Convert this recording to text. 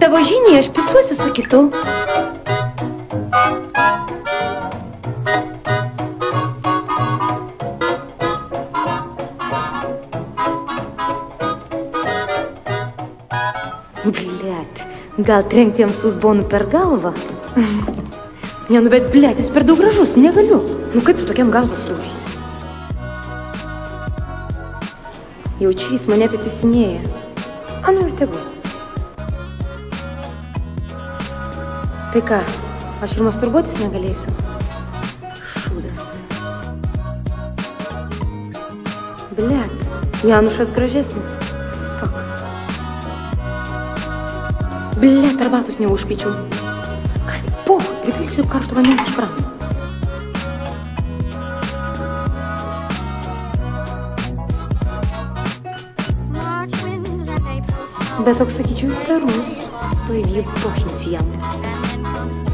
Tavo žiniai, aš pisuosiu su kitu. Blet, gal trenkti jam su zbonu per galvą? Ne, nu bet, blet, jis per daug gražus, negaliu. Nu kaip tu tokiam galvas lūžysi? Jaučiu, jis mane apipisinėja. A, nu ir tegu. Tai ką, aš ir masturbuotis negalėsiu? Šūdas. Blet, Janušas gražesnis. Fuck. Blet, arbatos neužkaičiau. Ai, po, pripilsiu karštų vandens iš krano. bet toks, sakyčiau, darus, tuoj jį pošinsiu jam.